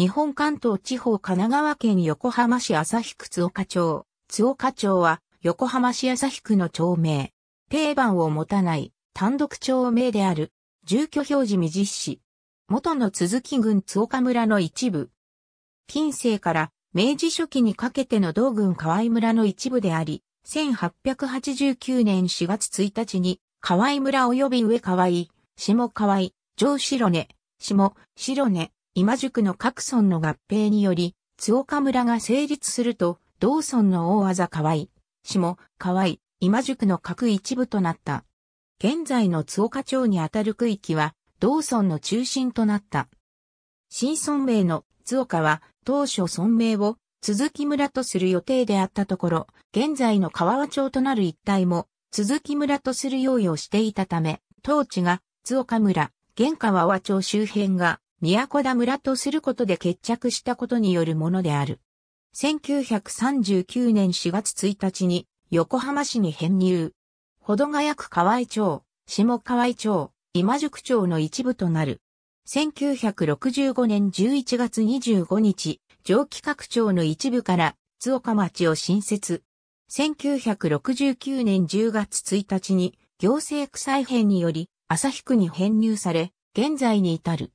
日本関東地方神奈川県横浜市旭区津岡町。津岡町は横浜市旭区の町名。定番を持たない単独町名である。住居表示未実施。元の続き郡津岡村の一部。近世から明治初期にかけての道郡河合村の一部であり、1889年4月1日に河合村及び上河合、下河合、上白根、下白根、今宿の各村の合併により、津岡村が成立すると、同村の大技河合、下河合、今宿の各一部となった。現在の津岡町にあたる区域は、同村の中心となった。新村名の津岡は、当初村名を鈴木村とする予定であったところ、現在の川和町となる一帯も鈴木村とする用意をしていたため、当地が津岡村、現川和町周辺が都田村とすることで決着したことによるものである。1939年4月1日に横浜市に編入。ほどがやく河合町、下河合町、今宿町の一部となる。1965年11月25日、上企画庁の一部から津岡町を新設。1969年10月1日に行政区再編により旭区に編入され、現在に至る。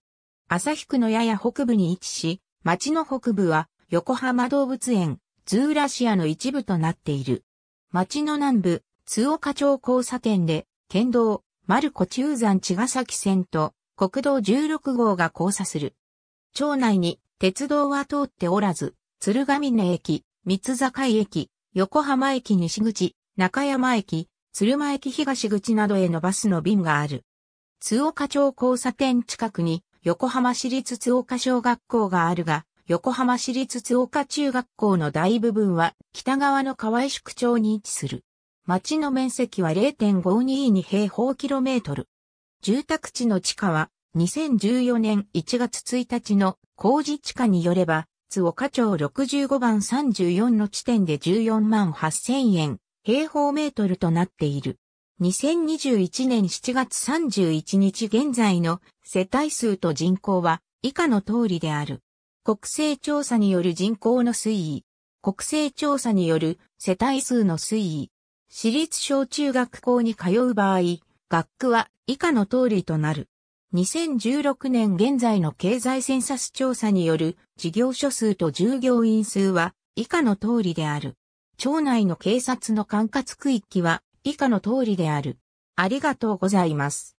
旭区のやや北部に位置し、町の北部は横浜動物園、ズーラシアの一部となっている。町の南部、津岡町交差点で、県道、丸子中山茅ヶ崎線と国道16号が交差する。町内に鉄道は通っておらず、鶴ヶ峰駅、三坂井駅、横浜駅西口、中山駅、鶴間駅東口などへのバスの便がある。津岡町交差点近くに横浜市立津岡小学校があるが、横浜市立津岡中学校の大部分は北側の河合宿町に位置する。町の面積は0.522平方キロメートル。住宅地の地価は2014年1月1日の工事地価によれば、津岡町65番34の地点で14万8000円平方メートルとなっている。2021年7月31日現在の世帯数と人口は以下の通りである。国勢調査による人口の推移。国勢調査による世帯数の推移。私立小中学校に通う場合、学区は以下の通りとなる。2016年現在の経済センサス調査による事業所数と従業員数は以下の通りである。町内の警察の管轄区域は以下の通りである。ありがとうございます。